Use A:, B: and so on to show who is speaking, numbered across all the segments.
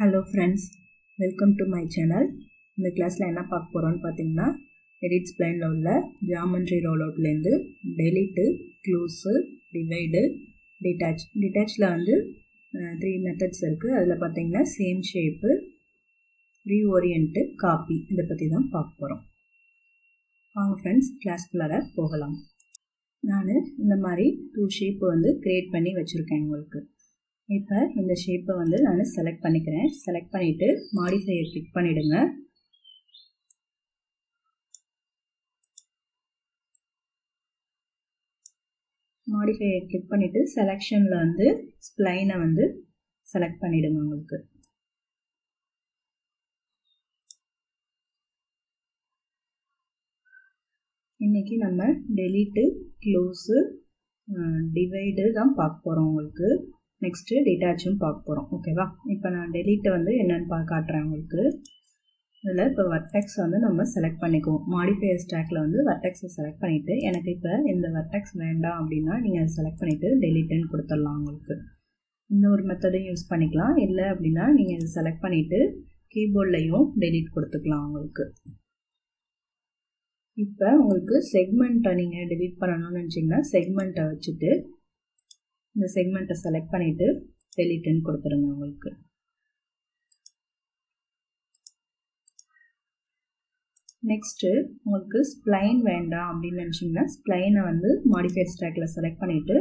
A: Hello friends welcome to my channel இந்த கிளாஸில் என்ன பார்க்க போகிறோன்னு பார்த்தீங்கன்னா எடிட்ஸ் பிளைனில் உள்ள ஜாமண்ட்ரி ரோல் அவுட்லேருந்து டெலிட்டு க்ளூஸு டிவைடு டிட்டாச் டிட்டாச்சில் வந்து த்ரீ மெத்தட்ஸ் இருக்குது அதில் பார்த்தீங்கன்னா சேம் ஷேப்பு ரீஓரியன்ட்டு காப்பி இதை பற்றி தான் பார்க்க போகிறோம் வாங்க ஃப்ரெண்ட்ஸ் கிளாஸ்குள்ளார போகலாம். நான் இந்த மாதிரி டூ ஷேப்பு வந்து க்ரியேட் பண்ணி வச்சுருக்கேன் உங்களுக்கு. இப்போ இந்த ஷேப்பை வந்து நான் செலக்ட் பண்ணிக்கிறேன். செலக்ட் பண்ணிவிட்டு மாடிஃபையை கிளிக் பண்ணிவிடுங்க மாடிஃபையை கிளிக் பண்ணிவிட்டு செலெக்ஷனில் வந்து ஸ்ப்ளைனை வந்து செலக்ட் பண்ணிவிடுங்க உங்களுக்கு. இன்றைக்கி நம்ம டெலிட்டு க்ளோஸு டிவைடு தான் பார்க்க போகிறோம் உங்களுக்கு. நெக்ஸ்ட்டு டிட்டாச்சும் பார்க்க போகிறோம் ஓகேவா இப்போ நான் டெலீட்டை வந்து என்னென்னு பா காட்டுறேன் உங்களுக்கு. இதில் இப்போ வர்டெக்ஸ் வந்து நம்ம செலக்ட் பண்ணிக்குவோம். மாடிஃபையர் ஸ்டாக்கில் வந்து வர்டெக்ஸை செலக்ட் பண்ணிவிட்டு எனக்கு இப்போ இந்த வர்டெக்ஸ் வேண்டாம் அப்படின்னா நீங்கள் அதை செலக்ட் பண்ணிவிட்டு டெலீட்டுன்னு கொடுத்துடலாம் உங்களுக்கு. இந்த ஒரு மெத்தடையும் யூஸ் பண்ணிக்கலாம். இல்லை அப்படின்னா நீங்கள் இதை செலக்ட் பண்ணிவிட்டு கீபோர்ட்லேயும் டெலீட் கொடுத்துக்கலாம் உங்களுக்கு. இப்போ உங்களுக்கு செக்மெண்ட்டை நீங்கள் டெலீட் பண்ணணும்னு நினச்சிங்கன்னா செக்மெண்ட்டை வச்சுட்டு இந்த செக்மெண்ட்டை செலக்ட் பண்ணிவிட்டு டெலிட்டுன்னு கொடுத்துருங்க உங்களுக்கு. நெக்ஸ்ட்டு உங்களுக்கு ஸ்ப்ளைன் வேண்டாம் அப்படின்னு நினச்சிங்கன்னா ஸ்ப்ளைனை வந்து மாடிஃபைட் ஸ்டாக்கில் செலக்ட் பண்ணிவிட்டு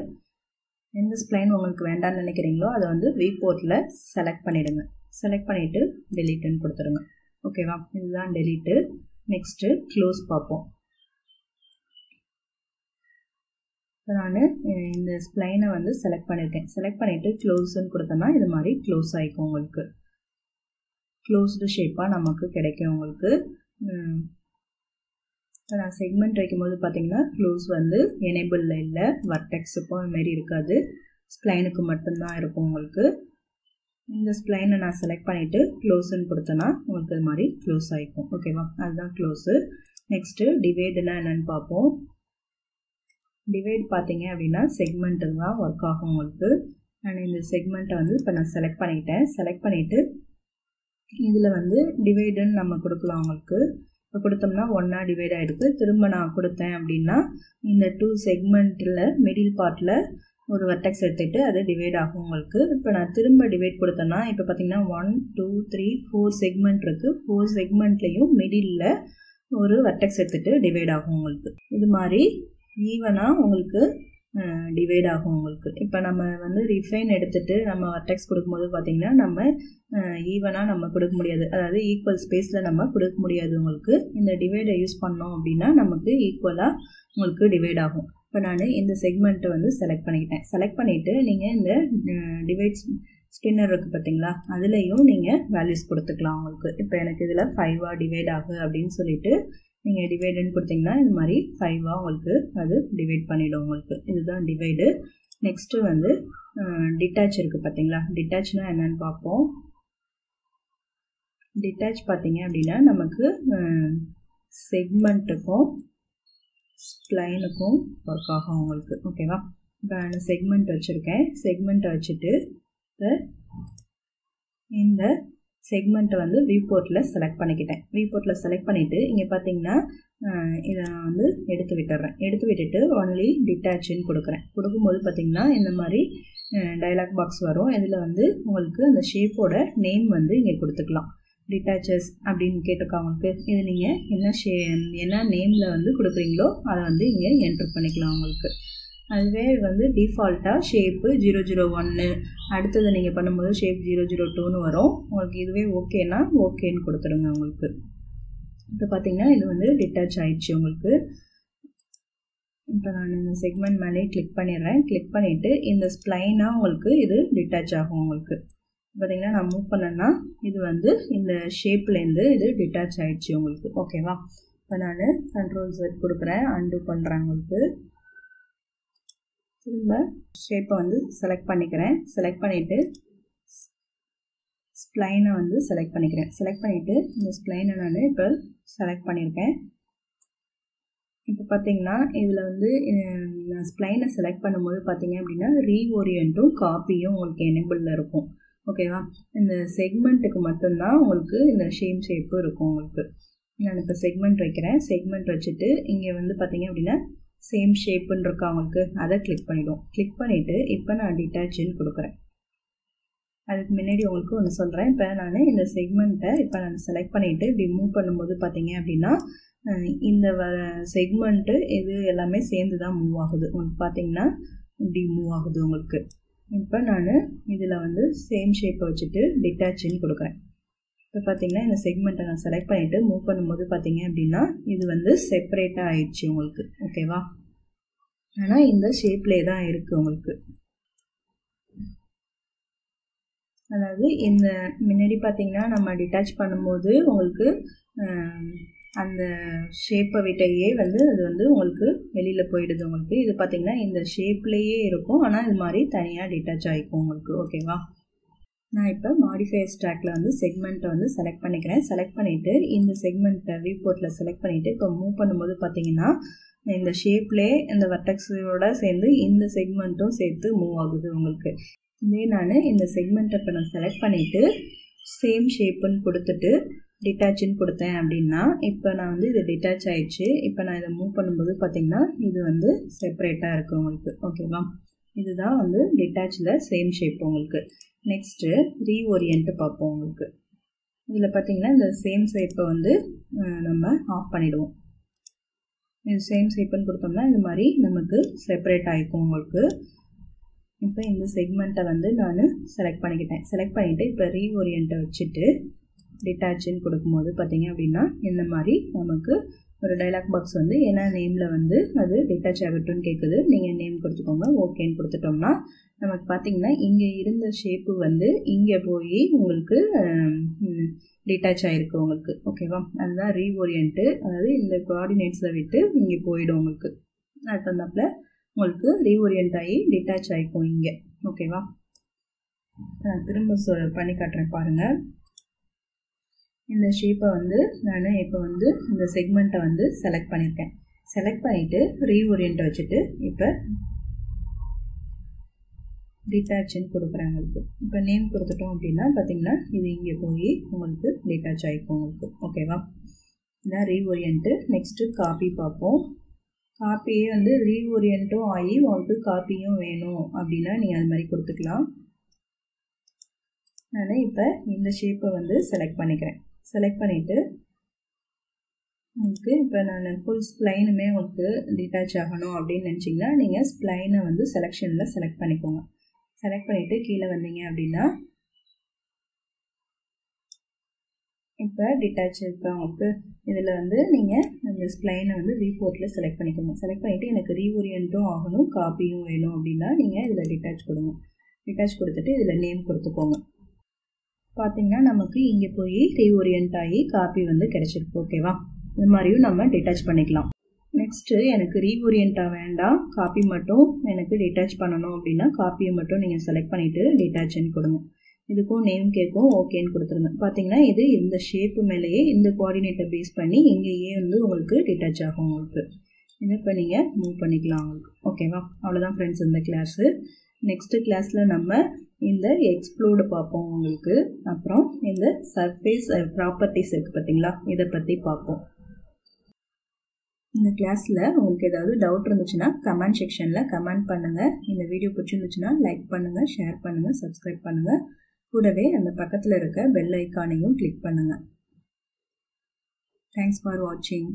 A: எந்த ஸ்ப்ளைன் உங்களுக்கு வேண்டாம்னு நினைக்கிறீங்களோ அதை வந்து விபோர்ட்டில் செலக்ட் பண்ணிவிடுங்க செலக்ட் பண்ணிவிட்டு டெலீட்டுன்னு கொடுத்துருங்க. ஓகேவா இதுதான் டெலீட்டு நெக்ஸ்ட்டு க்ளோஸ் பார்ப்போம். ஸோ நான் இந்த ஸ்ப்ளைனை வந்து செலக்ட் பண்ணியிருக்கேன் செலக்ட் பண்ணிவிட்டு க்ளோஸ்ன்னு கொடுத்தோன்னா இது மாதிரி க்ளோஸ் ஆகிக்கும் உங்களுக்கு. க்ளோஸ்டு ஷேப்பாக நமக்கு கிடைக்கும் உங்களுக்கு. இப்போ நான் செக்மெண்ட் வைக்கும்போது பார்த்தீங்கன்னா க்ளோஸ் வந்து எனேபிளில் இல்லை வர்டெக்ஸுக்கும் அதுமாரி இருக்காது. ஸ்ப்ளைனுக்கு மட்டும்தான் இருக்கும் உங்களுக்கு. இந்த ஸ்ப்ளைனை நான் செலக்ட் பண்ணிவிட்டு க்ளோஸ்ன்னு கொடுத்தேன்னா உங்களுக்கு இது மாதிரி க்ளோஸ் ஆகிக்கும் ஓகேவா அதுதான் க்ளோஸு நெக்ஸ்ட்டு டிவைடுனா என்னென்னு பார்ப்போம். டிவைட் பார்த்தீங்க அப்படின்னா செக்மெண்ட்டு தான் ஒர்க் ஆகும் உங்களுக்கு. நான் இந்த செக்மெண்ட்டை வந்து இப்போ நான் செலக்ட் பண்ணிட்டேன். செலக்ட் பண்ணிவிட்டு இதில் வந்து டிவைடுன்னு நம்ம கொடுக்கலாம் உங்களுக்கு. இப்போ கொடுத்தோம்னா ஒன்றா டிவைட் ஆகிருக்கு திரும்ப நான் கொடுத்தேன் அப்படின்னா இந்த டூ செக்மெண்ட்டில் மிடில் பார்ட்டில் ஒரு வெர்டெக்ஸ் எடுத்துகிட்டு அது டிவைட் ஆகும் உங்களுக்கு. இப்போ நான் திரும்ப டிவைட் கொடுத்தேன்னா இப்போ பார்த்தீங்கன்னா one two three four segment இருக்குது ஃபோர் செக்மெண்ட்லேயும் மிடிலில் ஒரு வெர்டெக்ஸ் எடுத்துகிட்டு டிவைட் ஆகும் உங்களுக்கு. இது மாதிரி ஈவனாக உங்களுக்கு டிவைட் ஆகும் உங்களுக்கு. இப்போ நம்ம வந்து ரிஃபைன் எடுத்துகிட்டு நம்ம வர்டெக்ஸ் கொடுக்கும்போது பார்த்திங்கன்னா நம்ம ஈவனாக நம்ம கொடுக்க முடியாது. அதாவது ஈக்குவல் ஸ்பேஸில் நம்ம கொடுக்க முடியாது உங்களுக்கு. இந்த டிவைடை யூஸ் பண்ணோம் அப்படின்னா நமக்கு ஈக்குவலாக உங்களுக்கு டிவைட் ஆகும். இப்போ நான் இந்த செக்மெண்ட்டை வந்து செலக்ட் பண்ணிக்கிட்டேன். செலக்ட் பண்ணிவிட்டு நீங்கள் இந்த டிவைட்ஸ் ஸ்பின்னர் இருக்குது பார்த்தீங்களா அதுலேயும் நீங்கள் வேல்யூஸ் கொடுத்துக்கலாம் உங்களுக்கு. இப்போ எனக்கு இதில் ஃபைவாக டிவைட் ஆகு அப்படின்னு சொல்லிட்டு நீங்கள் டிவைடுன்னு கொடுத்தீங்கன்னா இது மாதிரி ஃபைவாக உங்களுக்கு அது டிவைட் பண்ணிவிடும் உங்களுக்கு. இதுதான் டிவைடு நெக்ஸ்ட்டு வந்து டிட்டாச் இருக்குது பார்த்தீங்களா? டிட்டாச்னா என்னன்னு பார்ப்போம். டிட்டாச் பார்த்தீங்க அப்படின்னா நமக்கு செக்மெண்ட்டுக்கும் ஸ்ப்ளைனுக்கும் ஒர்க் ஆகும் உங்களுக்கு. ஓகேவா இப்போ நான் செக்மெண்ட் வச்சுருக்கேன். செக்மெண்ட்டை வச்சுட்டு இந்த செக்மெண்ட்டை வந்து விபோர்ட்டில் செலக்ட் பண்ணிக்கிட்டேன். விபோர்ட்டில் செலக்ட் பண்ணிவிட்டு இங்கே பார்த்தீங்கன்னா இதை நான் வந்து எடுத்து விட்டுறேன். எடுத்து விட்டுட்டு ஒன்லி டிட்டாச்சுன்னு கொடுக்குறேன். கொடுக்கும்போது பார்த்திங்கன்னா இந்த மாதிரி டைலாக் பாக்ஸ் வரும். இதில் வந்து உங்களுக்கு அந்த ஷேப்போட நேம் வந்து இங்கே கொடுத்துக்கலாம். டிட்டாச்சஸ் அப்படின்னு கேட்டிருக்காங்களுக்கு இது நீங்கள் என்ன ஷே என்ன நேமில் வந்து கொடுக்குறீங்களோ அதை வந்து இங்கே என்ட்ரு பண்ணிக்கலாம் உங்களுக்கு. அதுவே வந்து டிஃபால்ட்டாக ஷேப்பு ஜீரோ ஜீரோ ஒன்று அடுத்தது நீங்கள் பண்ணும்போது ஷேப் ஜீரோ ஜீரோ டூன்னு வரும். உங்களுக்கு இதுவே ஓகேனா ஓகேன்னு கொடுத்துருங்க உங்களுக்கு. இப்போ பார்த்தீங்கன்னா இது வந்து டிட்டாச் ஆயிடுச்சு உங்களுக்கு. இப்போ நான் இந்த செக்மெண்ட் மேலே கிளிக் பண்ணிடுறேன். கிளிக் பண்ணிவிட்டு இந்த ஸ்ப்ளைனாக உங்களுக்கு இது டிட்டாச் ஆகும் உங்களுக்கு. பார்த்தீங்கன்னா நான் மூவ் பண்ணேன்னா இது வந்து இந்த ஷேப்லேருந்து இது டிட்டாச் ஆகிடுச்சு உங்களுக்கு. ஓகேவா இப்போ நான் கண்ட்ரோல் செட் கொடுக்குறேன். அண்டு பண்ணுறேன் உங்களுக்கு. திரும்ப ஷேப்பை வந்து செலக்ட் பண்ணிக்கிறேன். செலக்ட் பண்ணிவிட்டு ஸ்ப்ளைனை வந்து செலக்ட் பண்ணிக்கிறேன். செலக்ட் பண்ணிவிட்டு இந்த ஸ்ப்ளைனை நான் இப்போ செலக்ட் பண்ணியிருக்கேன். இப்போ பார்த்தீங்கன்னா இதில் வந்து நான் ஸ்ப்ளைனை செலக்ட் பண்ணும்போது பார்த்தீங்க அப்படின்னா ரீஓரியண்ட்டும் காப்பியும் உங்களுக்கு எனேபிளில் இருக்கும். ஓகேவா இந்த செக்மெண்ட்டுக்கு மட்டும்தான் உங்களுக்கு இந்த ஷேம் ஷேப்பு இருக்கும் உங்களுக்கு. நான் இப்போ செக்மெண்ட் வைக்கிறேன். செக்மெண்ட் வச்சுட்டு இங்கே வந்து பார்த்தீங்க அப்படின்னா சேம் ஷேப்புன்னு இருக்கா அதை கிளிக் பண்ணிவிடும் கிளிக் பண்ணிவிட்டு இப்போ நான் டிட்டாச்சின்னு கொடுக்குறேன். அதுக்கு முன்னாடி உங்களுக்கு ஒன்று சொல்கிறேன் இப்போ நான் இந்த செக்மெண்ட்டை இப்போ நான் செலக்ட் பண்ணிவிட்டு இப்படி மூவ் பண்ணும்போது பார்த்தீங்க அப்படின்னா இந்த செக்மெண்ட்டு இது எல்லாமே சேர்ந்து தான் மூவ் ஆகுது. உங்களுக்கு பார்த்தீங்கன்னா இப்படி மூவ் ஆகுது உங்களுக்கு. இப்போ நான் இதில் வந்து சேம் ஷேப்பை வச்சுட்டு டிட்டாச்சின்னு கொடுக்குறேன். இப்போ பார்த்தீங்கன்னா இந்த செக்மெண்ட்டை நான் செலக்ட் பண்ணிவிட்டு மூவ் பண்ணும்போது பார்த்தீங்க அப்படின்னா இது வந்து செப்பரேட்டாக ஆயிடுச்சு உங்களுக்கு. ஓகேவா ஆனால் இந்த ஷேப்லேயே தான் இருக்குது உங்களுக்கு. அதாவது இந்த முன்னாடி பார்த்தீங்கன்னா நம்ம டிட்டாச் பண்ணும்போது உங்களுக்கு அந்த ஷேப்பை விட்டையே வந்து அது வந்து உங்களுக்கு வெளியில் போயிடுது உங்களுக்கு. இது பார்த்தீங்கன்னா இந்த ஷேப்லேயே இருக்கும். ஆனால் இது மாதிரி தனியாக டிட்டாச் ஆகிக்கும் உங்களுக்கு. ஓகேவா நான் இப்போ மாடிஃபையர் ஸ்டாக்கில் வந்து செக்மெண்ட்டை வந்து செலக்ட் பண்ணிக்கிறேன். செலக்ட் பண்ணிவிட்டு இந்த செக்மெண்ட்டை வியூபோர்ட்டில் செலக்ட் பண்ணிவிட்டு இப்போ மூவ் பண்ணும்போது பார்த்தீங்கன்னா இந்த ஷேப்லே இந்த வர்டெக்ஸோட சேர்ந்து இந்த செக்மெண்ட்டும் சேர்த்து மூவ் ஆகுது உங்களுக்கு. இதே நான் இந்த செக்மெண்ட்டை இப்போ நான் செலக்ட் பண்ணிவிட்டு சேம் ஷேப்புன்னு கொடுத்துட்டு டிட்டாச்சுன்னு கொடுத்தேன் அப்படின்னா இப்போ நான் வந்து இது டிட்டாச் ஆயிடுச்சு. இப்போ நான் இதை மூவ் பண்ணும்போது பார்த்தீங்கன்னா இது வந்து செப்பரேட்டாக இருக்குது உங்களுக்கு. ஓகேவா இதுதான் வந்து டிட்டாச்சில் சேம் ஷேப் உங்களுக்கு. நெக்ஸ்ட்டு ரீஓரியன்ட்டு பார்ப்போம் உங்களுக்கு. இதில் பார்த்தீங்கன்னா இந்த சேம் ஷேப்பை வந்து நம்ம ஆஃப் பண்ணிவிடுவோம் இது சேம் ஷேப்புன்னு கொடுத்தோம்னா இது மாதிரி நமக்கு செப்பரேட் ஆகிக்கும் உங்களுக்கு. இப்போ இந்த செக்மெண்ட்டை வந்து நான் செலக்ட் பண்ணிக்கிட்டேன். செலக்ட் பண்ணிவிட்டு இப்போ ரீஓரியண்ட்டை வச்சுட்டு டிட்டாச்சுன்னு கொடுக்கும்போது பார்த்தீங்க அப்படின்னா இந்த மாதிரி நமக்கு ஒரு டைலாக் பாக்ஸ் வந்து என்ன நேமில் வந்து அது டிட்டாச் ஆகட்டும்னு கேட்குது நீங்கள் நேம் கொடுத்துக்கோங்க. ஓகேன்னு கொடுத்துட்டோம்னா நமக்கு பார்த்தீங்கன்னா இங்கே இருந்த ஷேப்பு வந்து இங்கே போய் உங்களுக்கு டிட்டாச் ஆகிருக்கு உங்களுக்கு. ஓகேவா அதுதான் ரீஓரியன்ட்டு அதாவது இந்த கோஆர்டினேட்ஸில் விட்டு இங்கே போயிடும் உங்களுக்கு. அது தந்தாப்பில் உங்களுக்கு ரீஓரியன்ட் ஆகி டிட்டாச் ஆகிக்கும் இங்கே. ஓகேவா நான் திரும்ப சொ பண்ணி காட்டுறேன் பாருங்கள் இந்த ஷேப்பை வந்து நான் இப்போ வந்து இந்த செக்மெண்ட்டை வந்து செலக்ட் பண்ணியிருக்கேன் செலக்ட் பண்ணிவிட்டு ரீஓரியன்ட்டை வச்சுட்டு இப்போ டிட்டாச்சுன்னு கொடுக்குறேன் உங்களுக்கு. இப்போ நேம் கொடுத்துட்டோம் அப்படின்னா பார்த்தீங்கன்னா இது இங்கே போய் உங்களுக்கு டிட்டாச் ஆகிக்கும் உங்களுக்கு. ஓகேவா இதான் ரீஓரியன்ட்டு நெக்ஸ்ட்டு காப்பி பார்ப்போம். காப்பியே வந்து ரீஓரியன்ட்டும் ஆகி உங்களுக்கு காப்பியும் வேணும் அப்படின்னா நீங்கள் அது மாதிரி கொடுத்துக்கலாம். நான் இப்போ இந்த ஷேப்பை வந்து செலக்ட் பண்ணிக்கிறேன். செலக்ட் பண்ணிவிட்டு உங்களுக்கு இப்போ நான் ஃபுல் ஸ்ப்ளைனுமே உங்களுக்கு டிட்டாச் ஆகணும் அப்படின்னு நினச்சிங்கன்னா நீங்கள் ஸ்ப்ளைனை வந்து செலெக்ஷனில் செலக்ட் பண்ணிக்கோங்க. செலக்ட் பண்ணிவிட்டு கீழே வந்தீங்க அப்படின்னா இப்போ டிட்டாச் இருக்கா உங்களுக்கு இதில் வந்து நீங்கள் அந்த ஸ்ப்ளைனை வந்து ரீபோர்ட்டில் செலக்ட் பண்ணிக்கோங்க. செலக்ட் பண்ணிவிட்டு எனக்கு ரீஓரியன்ட்டும் ஆகணும் காப்பியும் வேணும் அப்படின்னா நீங்கள் இதில் டிட்டாச் கொடுங்க. டிட்டாச் கொடுத்துட்டு இதில் நேம் கொடுத்துக்கோங்க. பார்த்தீங்கன்னா நமக்கு இங்கே போய் ரீஓரியன்ட் ஆகி காப்பி வந்து கிடச்சிருக்கு. ஓகேவா இது மாதிரியும் நம்ம டிட்டாச் பண்ணிக்கலாம். நெக்ஸ்ட்டு எனக்கு ரீஓரியண்ட்டாக வேண்டாம் காப்பி மட்டும் எனக்கு டிட்டாச் பண்ணணும் அப்படின்னா காப்பியை மட்டும் நீங்கள் செலக்ட் பண்ணிவிட்டு டிட்டாச்னு கொடுங்க. இதுக்கும் நேம் கேட்கும் ஓகேன்னு கொடுத்துருங்க. பார்த்தீங்கன்னா இது இந்த ஷேப்பு மேலேயே இந்த கோஆர்டினேட்டை பேஸ் பண்ணி இங்கேயே வந்து உங்களுக்கு டிட்டாச் ஆகும் உங்களுக்கு. இதை இப்போ நீங்கள் மூவ் பண்ணிக்கலாம் உங்களுக்கு. ஓகேவா அவ்வளோதான் ஃப்ரெண்ட்ஸ் இந்த கிளாஸு நெக்ஸ்ட்டு கிளாஸில் நம்ம இந்த எக்ஸ்ப்ளோர்டு பார்ப்போம் உங்களுக்கு. அப்புறம் இந்த சர்ஃபேஸ் ப்ராப்பர்ட்டிஸ் இருக்குது பார்த்தீங்களா? இதை பற்றி பார்ப்போம். இந்த கிளாஸில் உங்களுக்கு ஏதாவது டவுட் இருந்துச்சுன்னா கமெண்ட் செக்ஷனில் கமெண்ட் பண்ணுங்கள் இந்த வீடியோ பிடிச்சிருந்துச்சுன்னா லைக் பண்ணுங்கள் ஷேர் பண்ணுங்கள் சப்ஸ்கிரைப் பண்ணுங்கள் கூடவே அந்த பக்கத்தில் இருக்க பெல் ஐக்கானையும் கிளிக் பண்ணுங்கள் தேங்க்ஸ் ஃபார் வாட்சிங்